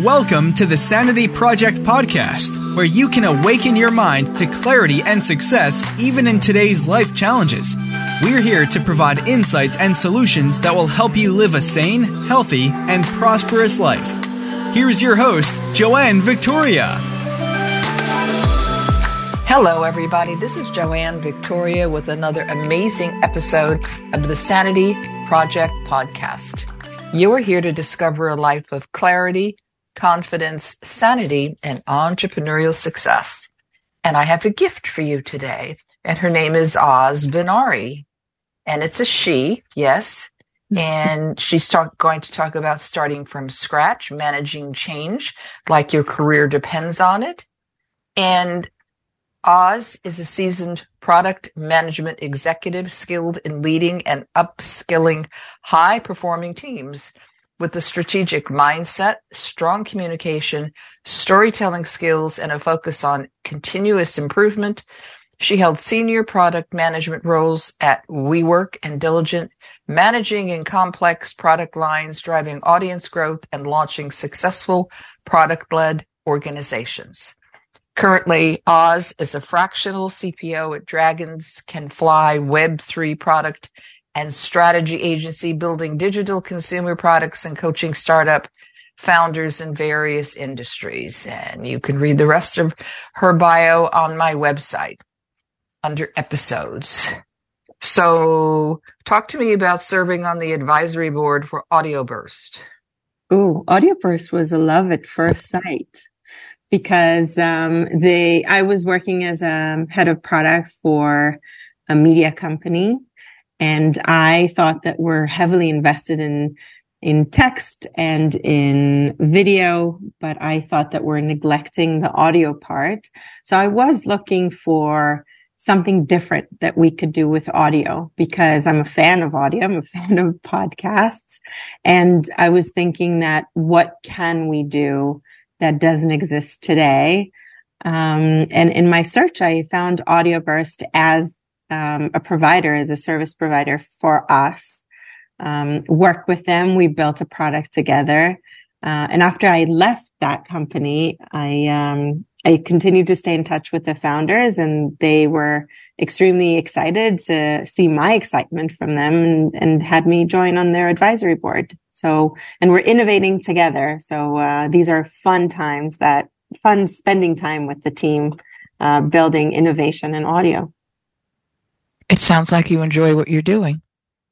Welcome to the Sanity Project podcast, where you can awaken your mind to clarity and success even in today's life challenges. We're here to provide insights and solutions that will help you live a sane, healthy, and prosperous life. Here's your host, Joanne Victoria. Hello, everybody. This is Joanne Victoria with another amazing episode of the Sanity Project podcast. You are here to discover a life of clarity confidence, sanity, and entrepreneurial success. And I have a gift for you today. And her name is Oz Benari. And it's a she, yes. And she's talk, going to talk about starting from scratch, managing change like your career depends on it. And Oz is a seasoned product management executive skilled in leading and upskilling high performing teams with a strategic mindset, strong communication, storytelling skills, and a focus on continuous improvement. She held senior product management roles at WeWork and Diligent, managing in complex product lines, driving audience growth, and launching successful product led organizations. Currently, Oz is a fractional CPO at Dragons Can Fly Web3 product and strategy agency building digital consumer products and coaching startup founders in various industries. And you can read the rest of her bio on my website under episodes. So talk to me about serving on the advisory board for AudioBurst. Oh, AudioBurst was a love at first sight because um, they I was working as a head of product for a media company and I thought that we're heavily invested in, in text and in video, but I thought that we're neglecting the audio part. So I was looking for something different that we could do with audio because I'm a fan of audio. I'm a fan of podcasts. And I was thinking that what can we do that doesn't exist today? Um, and in my search, I found AudioBurst as um, a provider, as a service provider for us. Um, work with them. We built a product together. Uh, and after I left that company, I, um, I continued to stay in touch with the founders and they were extremely excited to see my excitement from them and, and had me join on their advisory board. So, and we're innovating together. So, uh, these are fun times that fun spending time with the team, uh, building innovation in audio. It sounds like you enjoy what you're doing.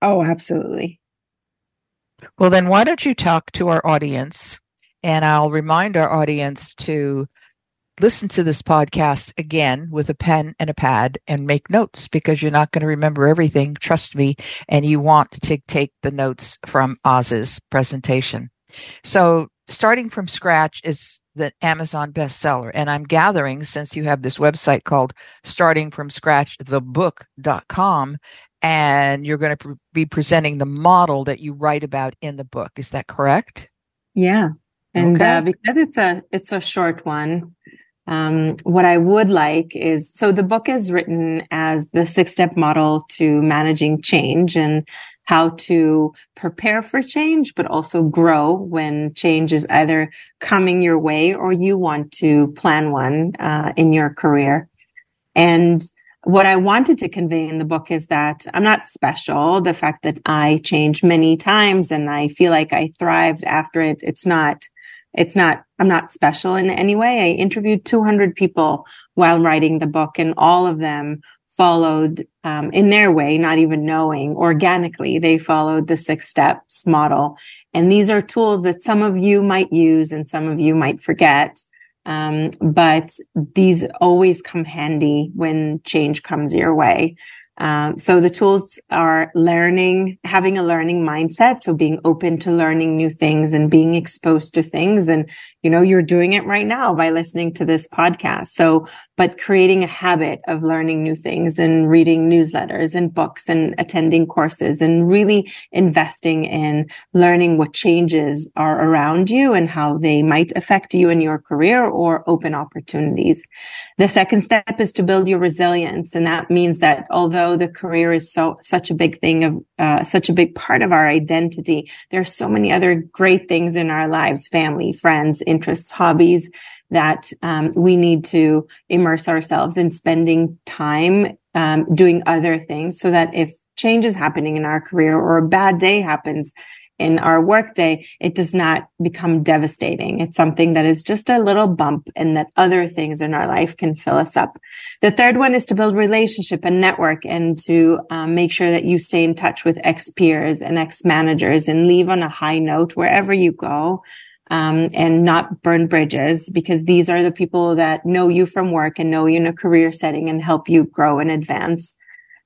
Oh, absolutely. Well, then why don't you talk to our audience? And I'll remind our audience to listen to this podcast again with a pen and a pad and make notes because you're not going to remember everything. Trust me. And you want to take the notes from Oz's presentation. So starting from scratch is the Amazon bestseller. And I'm gathering since you have this website called starting from scratch the thebook.com and you're going to pr- be presenting the model that you write about in the book. Is that correct? Yeah. And okay. uh, because it's a it's a short one, um, what I would like is so the book is written as the six step model to managing change and how to prepare for change, but also grow when change is either coming your way or you want to plan one uh, in your career. And what I wanted to convey in the book is that I'm not special. The fact that I changed many times and I feel like I thrived after it, it's not it's not, I'm not special in any way. I interviewed 200 people while writing the book and all of them followed um, in their way, not even knowing organically, they followed the six steps model. And these are tools that some of you might use and some of you might forget. Um, but these always come handy when change comes your way. Um, so the tools are learning, having a learning mindset. So being open to learning new things and being exposed to things. And, you know, you're doing it right now by listening to this podcast. So, but creating a habit of learning new things and reading newsletters and books and attending courses and really investing in learning what changes are around you and how they might affect you in your career or open opportunities. The second step is to build your resilience. And that means that although the career is so such a big thing of uh, such a big part of our identity, there are so many other great things in our lives: family, friends, interests, hobbies that um, we need to immerse ourselves in spending time um, doing other things, so that if change is happening in our career or a bad day happens, in our workday, it does not become devastating. It's something that is just a little bump and that other things in our life can fill us up. The third one is to build relationship and network and to um, make sure that you stay in touch with ex peers and ex managers and leave on a high note wherever you go. Um, and not burn bridges because these are the people that know you from work and know you in a career setting and help you grow and advance.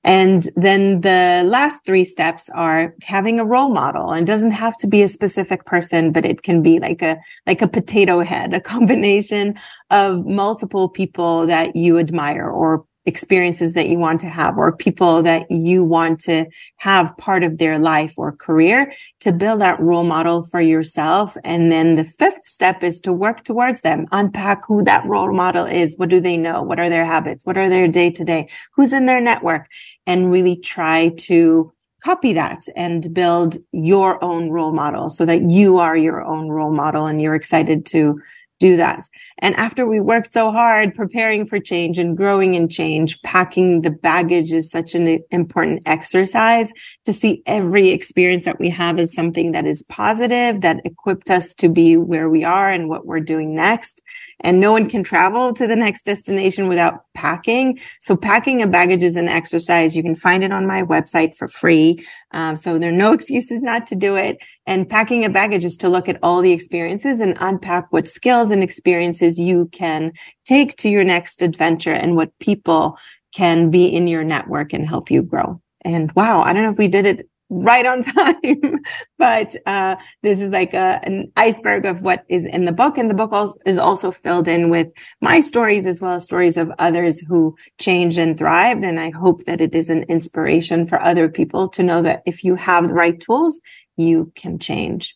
And then the last three steps are having a role model and doesn't have to be a specific person, but it can be like a, like a potato head, a combination of multiple people that you admire or experiences that you want to have or people that you want to have part of their life or career to build that role model for yourself. And then the fifth step is to work towards them, unpack who that role model is. What do they know? What are their habits? What are their day to day? Who's in their network and really try to copy that and build your own role model so that you are your own role model and you're excited to do that. And after we worked so hard preparing for change and growing in change, packing the baggage is such an important exercise to see every experience that we have as something that is positive, that equipped us to be where we are and what we're doing next. And no one can travel to the next destination without packing. So packing a baggage is an exercise. You can find it on my website for free. Um, so there are no excuses not to do it. And packing a baggage is to look at all the experiences and unpack what skills and experiences you can take to your next adventure and what people can be in your network and help you grow. And wow, I don't know if we did it right on time, but uh, this is like a, an iceberg of what is in the book. And the book also, is also filled in with my stories as well as stories of others who changed and thrived. And I hope that it is an inspiration for other people to know that if you have the right tools, you can change.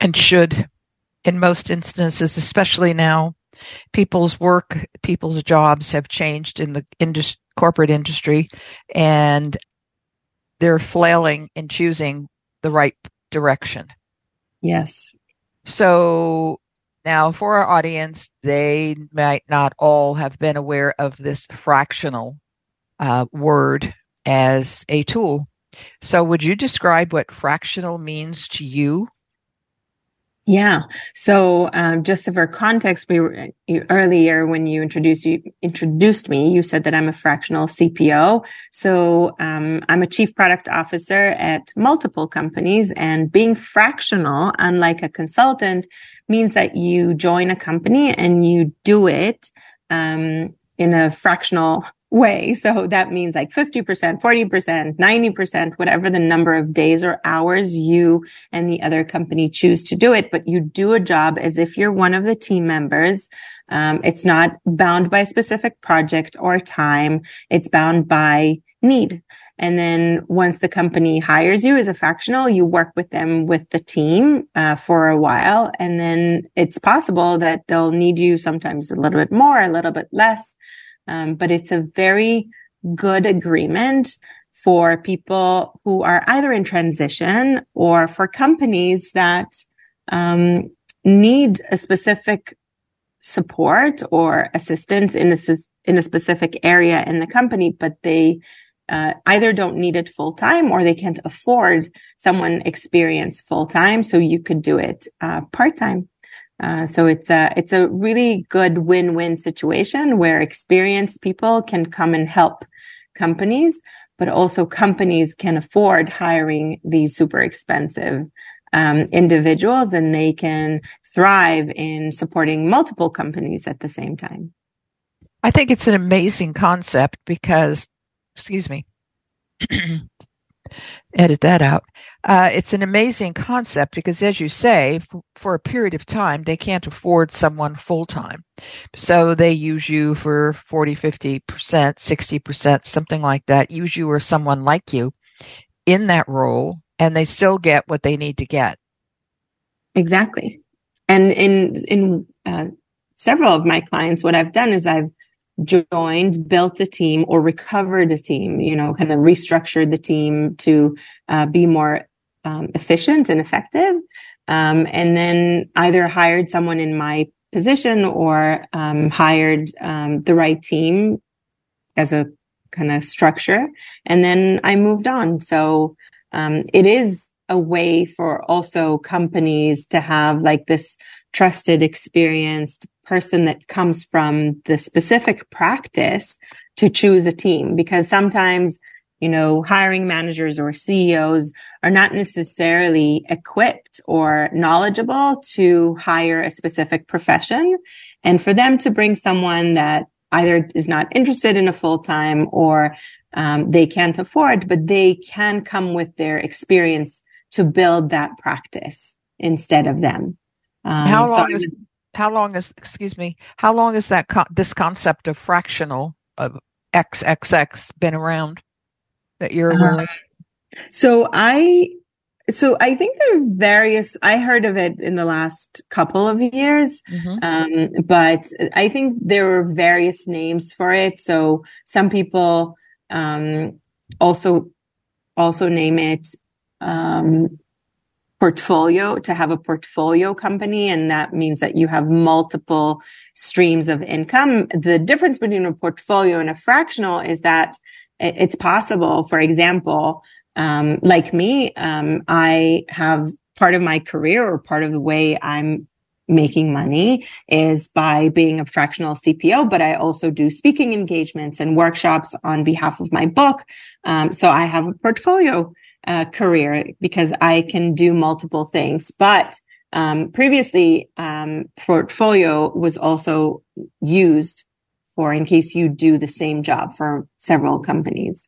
And should, in most instances, especially now, people's work, people's jobs have changed in the indus- corporate industry, and they're flailing in choosing the right direction. Yes. So now for our audience, they might not all have been aware of this fractional uh, word as a tool. So, would you describe what fractional means to you? Yeah. So, um, just for context, we were you, earlier when you introduced you introduced me, you said that I'm a fractional CPO. So, um, I'm a chief product officer at multiple companies, and being fractional, unlike a consultant, means that you join a company and you do it um, in a fractional way. So that means like 50%, 40%, 90%, whatever the number of days or hours you and the other company choose to do it. But you do a job as if you're one of the team members. Um, it's not bound by a specific project or time. It's bound by need. And then once the company hires you as a fractional, you work with them with the team uh, for a while. And then it's possible that they'll need you sometimes a little bit more, a little bit less. Um, but it's a very good agreement for people who are either in transition or for companies that um, need a specific support or assistance in a, in a specific area in the company, but they uh, either don't need it full time or they can't afford someone experienced full time. So you could do it uh, part time. Uh, so it's a it's a really good win-win situation where experienced people can come and help companies, but also companies can afford hiring these super expensive um, individuals, and they can thrive in supporting multiple companies at the same time. I think it's an amazing concept because, excuse me, edit that out. Uh, it's an amazing concept because, as you say, f- for a period of time, they can't afford someone full time. So they use you for 40, 50%, 60%, something like that. Use you or someone like you in that role, and they still get what they need to get. Exactly. And in, in, uh, several of my clients, what I've done is I've joined, built a team or recovered a team, you know, kind of restructured the team to uh, be more um, efficient and effective. Um, and then either hired someone in my position or um, hired um, the right team as a kind of structure. And then I moved on. So um, it is a way for also companies to have like this trusted, experienced person that comes from the specific practice to choose a team because sometimes you know, hiring managers or CEOs are not necessarily equipped or knowledgeable to hire a specific profession. And for them to bring someone that either is not interested in a full time or um, they can't afford, but they can come with their experience to build that practice instead of them. Um, how long so is how long is excuse me how long is that this concept of fractional of XXX been around that you're aware uh, of? So I so I think there are various. I heard of it in the last couple of years, mm-hmm. um, but I think there are various names for it. So some people um, also also name it um, portfolio to have a portfolio company and that means that you have multiple streams of income the difference between a portfolio and a fractional is that it's possible for example um, like me um, i have part of my career or part of the way i'm making money is by being a fractional CPO, but I also do speaking engagements and workshops on behalf of my book. Um, so I have a portfolio uh, career because I can do multiple things. But um, previously, um, portfolio was also used for in case you do the same job for several companies.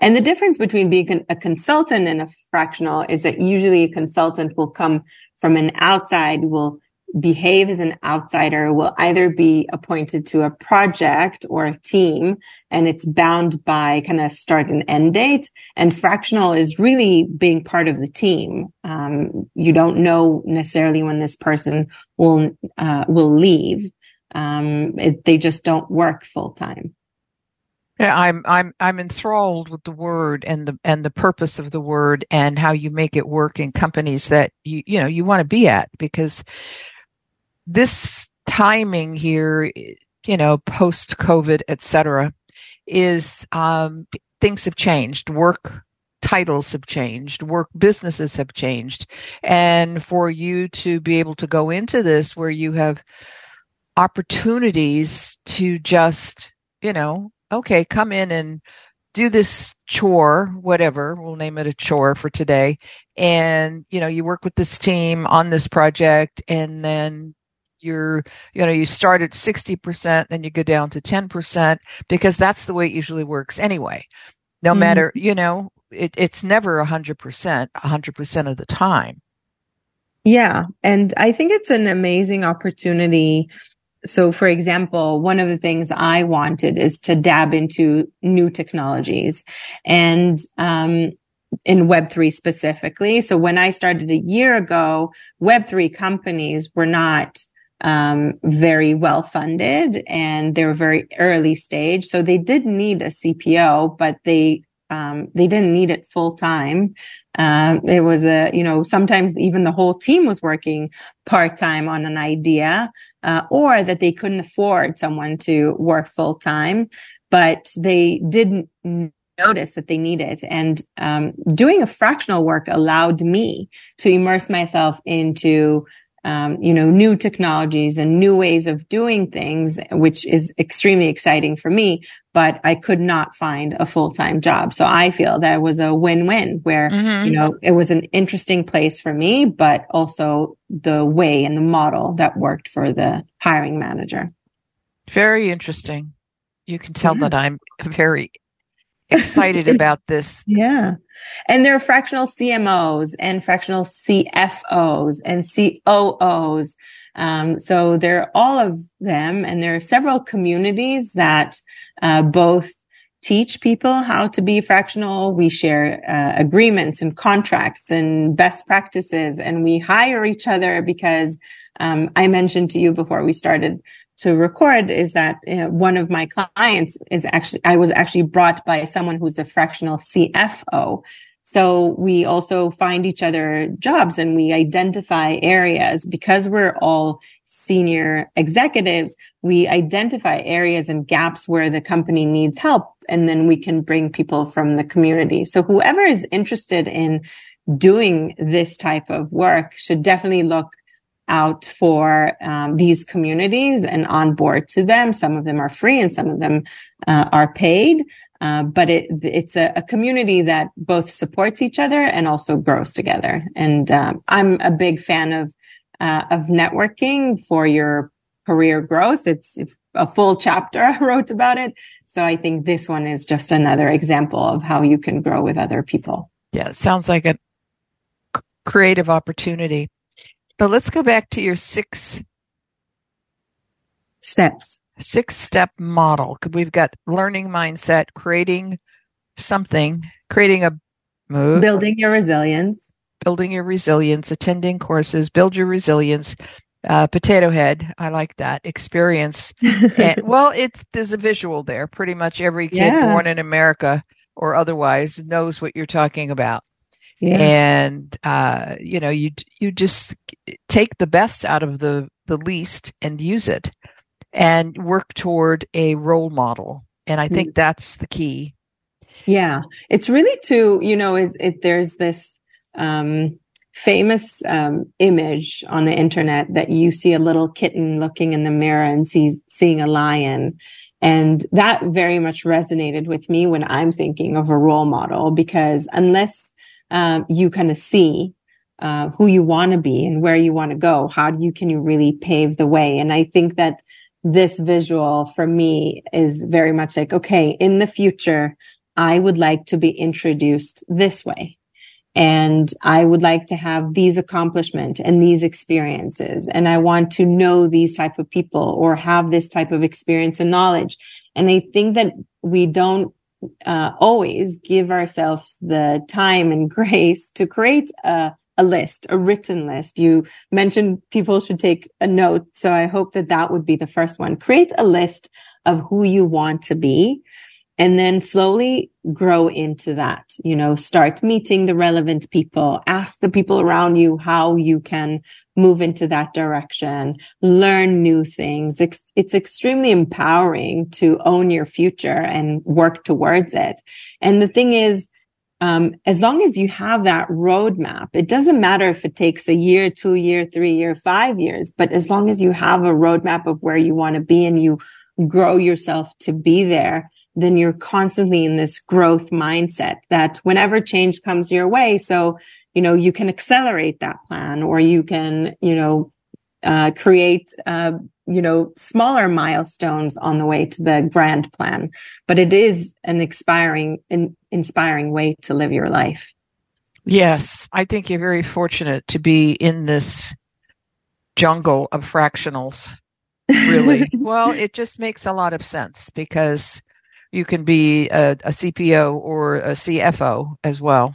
And the difference between being a consultant and a fractional is that usually a consultant will come from an outside, will behave as an outsider will either be appointed to a project or a team and it's bound by kind of start and end date. And fractional is really being part of the team. Um, you don't know necessarily when this person will uh, will leave. Um, it, they just don't work full time yeah, I'm I'm I'm enthralled with the word and the and the purpose of the word and how you make it work in companies that you you know you want to be at because this timing here, you know, post COVID, et cetera, is um, things have changed. Work titles have changed. Work businesses have changed. And for you to be able to go into this where you have opportunities to just, you know, okay, come in and do this chore, whatever, we'll name it a chore for today. And, you know, you work with this team on this project and then you're, you know, you start at 60%, then you go down to 10% because that's the way it usually works anyway. No mm-hmm. matter, you know, it, it's never 100%, 100% of the time. Yeah. And I think it's an amazing opportunity. So, for example, one of the things I wanted is to dab into new technologies and, um, in Web3 specifically. So when I started a year ago, Web3 companies were not um, very well funded and they were very early stage. So they did need a CPO, but they um, they didn't need it full time. Um, it was a, you know, sometimes even the whole team was working part time on an idea, uh, or that they couldn't afford someone to work full time, but they didn't notice that they needed. And um, doing a fractional work allowed me to immerse myself into um, you know, new technologies and new ways of doing things, which is extremely exciting for me. But I could not find a full time job. So I feel that was a win win where, mm-hmm. you know, it was an interesting place for me, but also the way and the model that worked for the hiring manager. Very interesting. You can tell yeah. that I'm very excited about this. Yeah. And there are fractional CMOs and fractional CFOs and COOs. Um, so there are all of them and there are several communities that, uh, both teach people how to be fractional. We share uh, agreements and contracts and best practices and we hire each other because um, I mentioned to you before we started to record is that know, one of my clients is actually, I was actually brought by someone who's a fractional CFO. So we also find each other jobs and we identify areas because we're all senior executives. We identify areas and gaps where the company needs help. And then we can bring people from the community. So whoever is interested in doing this type of work should definitely look out for um, these communities and on board to them. Some of them are free and some of them uh, are paid. Uh, but it, it's a, a, community that both supports each other and also grows together. And um, I'm a big fan of uh, of networking for your career growth. It's, a full chapter I wrote about it. So I think this one is just another example of how you can grow with other people. Yeah, sounds like a creative opportunity. But let's go back to your six steps. Six step model. We've got learning mindset, creating something, creating a move, building your resilience, building your resilience, attending courses, build your resilience. Uh, potato head, I like that experience. and, well, it's there's a visual there. Pretty much every kid yeah. born in America or otherwise knows what you're talking about. Yeah. And uh, you know, you you just take the best out of the the least and use it, and work toward a role model. And I think mm. that's the key. Yeah, it's really to you know, it, it there's this um, famous um, image on the internet that you see a little kitten looking in the mirror and sees seeing a lion. And that very much resonated with me when I'm thinking of a role model because unless um, you kind of see uh, who you want to be and where you want to go, how do you can you really pave the way? And I think that this visual for me is very much like, okay, in the future, I would like to be introduced this way. And I would like to have these accomplishments and these experiences. And I want to know these type of people or have this type of experience and knowledge. And I think that we don't uh, always give ourselves the time and grace to create a, a list, a written list. You mentioned people should take a note. So I hope that that would be the first one. Create a list of who you want to be and then slowly grow into that. You know, start meeting the relevant people, ask the people around you how you can move into that direction, learn new things. It's, it's extremely empowering to own your future and work towards it. And the thing is, um, as long as you have that roadmap, it doesn't matter if it takes a year, two year, three year, five years, but as long as you have a roadmap of where you want to be and you grow yourself to be there, then you're constantly in this growth mindset that whenever change comes your way, so, you know, you can accelerate that plan or you can, you know, uh, create, uh, you know, smaller milestones on the way to the grand plan. But it is an inspiring, in, inspiring way to live your life. Yes. I think you're very fortunate to be in this jungle of fractionals. Really. well, it just makes a lot of sense because you can be a, a CPO or a CFO as well.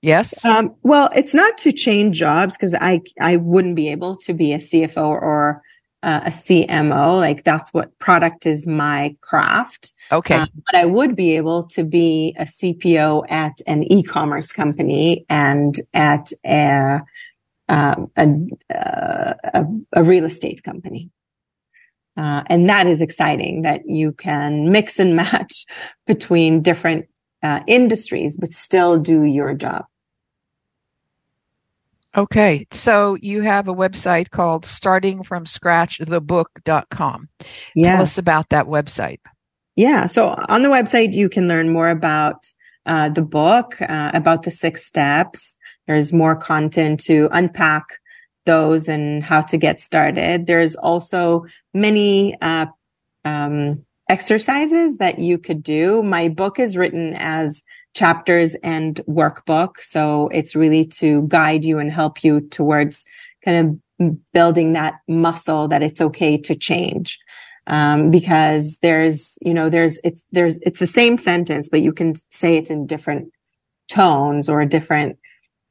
Yes. Um, well, it's not to change jobs because I I wouldn't be able to be a CFO or uh, a CMO. Like that's what product is my craft. Okay. Um, but I would be able to be a CPO at an e-commerce company and at a um, a, uh, a, a real estate company. Uh, and that is exciting that you can mix and match between different uh, industries, but still do your job. Okay. So you have a website called starting from scratch, startingfromscratchthebook.com. Yeah. Tell us about that website. Yeah. So on the website, you can learn more about uh, the book, uh, about the six steps. There's more content to unpack those and how to get started. There's also many uh, um, exercises that you could do. My book is written as chapters and workbook. So it's really to guide you and help you towards kind of building that muscle that it's okay to change. Um, because there's, you know, there's, it's, there's, it's the same sentence, but you can say it in different tones or different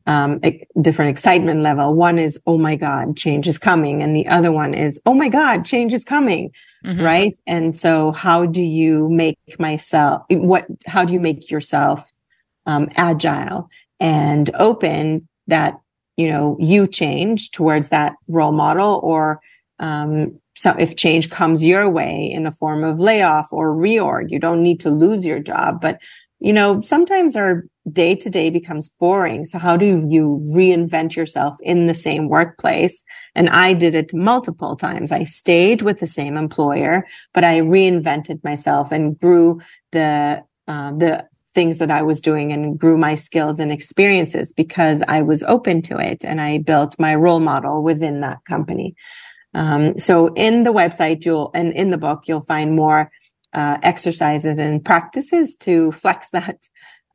um, different excitement level. One is, oh my God, change is coming. And the other one is, oh my God, change is coming. Mm-hmm. Right. And so how do you make myself, what, how do you make yourself, um, agile and open that, you know, you change towards that role model or, um, so if change comes your way in the form of layoff or reorg, you don't need to lose your job, but you know, sometimes our day to day becomes boring. So how do you reinvent yourself in the same workplace? And I did it multiple times. I stayed with the same employer, but I reinvented myself and grew the, uh, the things that I was doing and grew my skills and experiences because I was open to it and I built my role model within that company. Um, so in the website, you'll, and in the book, you'll find more uh, exercises and practices to flex that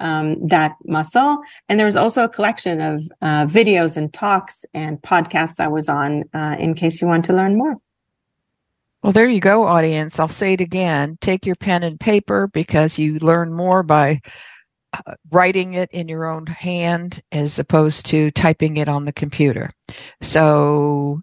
um, that muscle. And there's also a collection of uh, videos and talks and podcasts I was on uh, in case you want to learn more. Well, there you go, audience. I'll say it again. Take your pen and paper because you learn more by uh, writing it in your own hand as opposed to typing it on the computer. So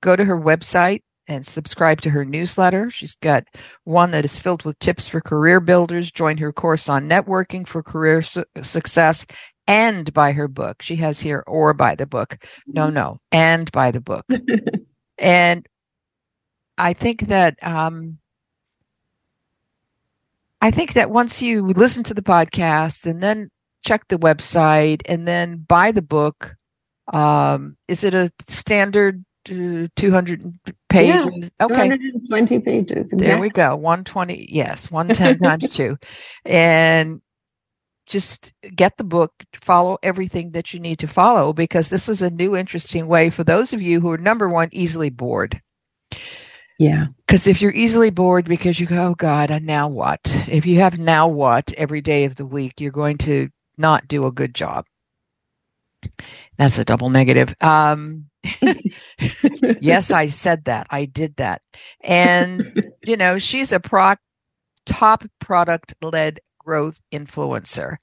go to her website, and subscribe to her newsletter. She's got one that is filled with tips for career builders. Join her course on networking for career su- success and buy her book. She has here or buy the book. No, mm-hmm. no, and buy the book. and I think that um, I think that once you listen to the podcast and then check the website and then buy the book, um, is it a standard 200 pages. Yeah, okay. 220 pages. Exactly. There we go. 120. Yes. 110 times two. And just get the book, follow everything that you need to follow because this is a new, interesting way for those of you who are number one, easily bored. Yeah. Because if you're easily bored because you go, oh God, and now what? If you have now what every day of the week, you're going to not do a good job. That's a double negative. Um, yes, I said that. I did that. And, you know, she's a pro- top product led growth influencer.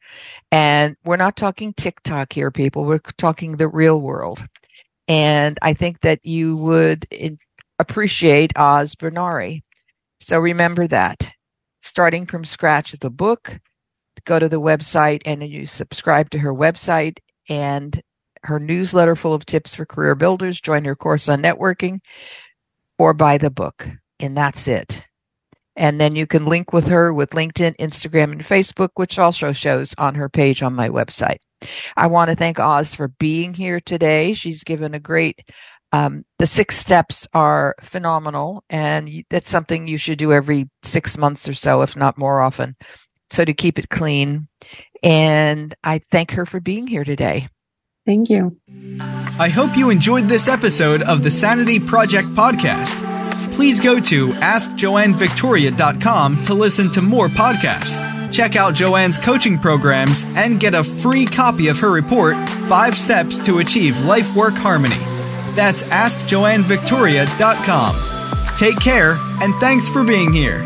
And we're not talking TikTok here, people. We're talking the real world. And I think that you would in- appreciate Oz Bernari. So remember that. Starting from scratch the book, go to the website and you subscribe to her website and her newsletter full of tips for career builders, join her course on networking, or buy the book. And that's it. And then you can link with her with LinkedIn, Instagram, and Facebook, which also shows on her page on my website. I want to thank Oz for being here today. She's given a great, um, the six steps are phenomenal, and that's something you should do every six months or so, if not more often. So to keep it clean. And I thank her for being here today. Thank you. I hope you enjoyed this episode of the Sanity Project podcast. Please go to AskJoanneVictoria.com to listen to more podcasts. Check out Joanne's coaching programs and get a free copy of her report, Five Steps to Achieve Life Work Harmony. That's AskJoanneVictoria.com. Take care, and thanks for being here.